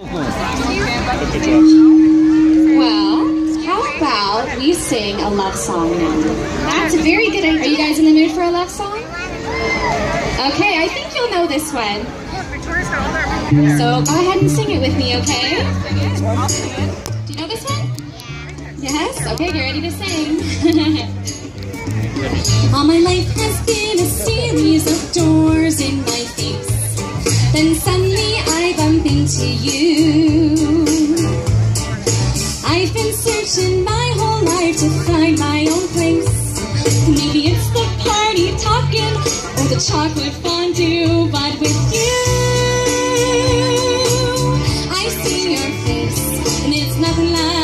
Well, how about we sing a love song now? That's a very good idea. Are you guys in the mood for a love song? Okay, I think you'll know this one. So go ahead and sing it with me, okay? Do you know this one? Yes? Okay, get ready to sing. All my life has been a series of doors in my face. Then suddenly I to you. I've been searching my whole life to find my own place. Maybe it's the party talking or the chocolate fondue, but with you, I see your face, and it's nothing like.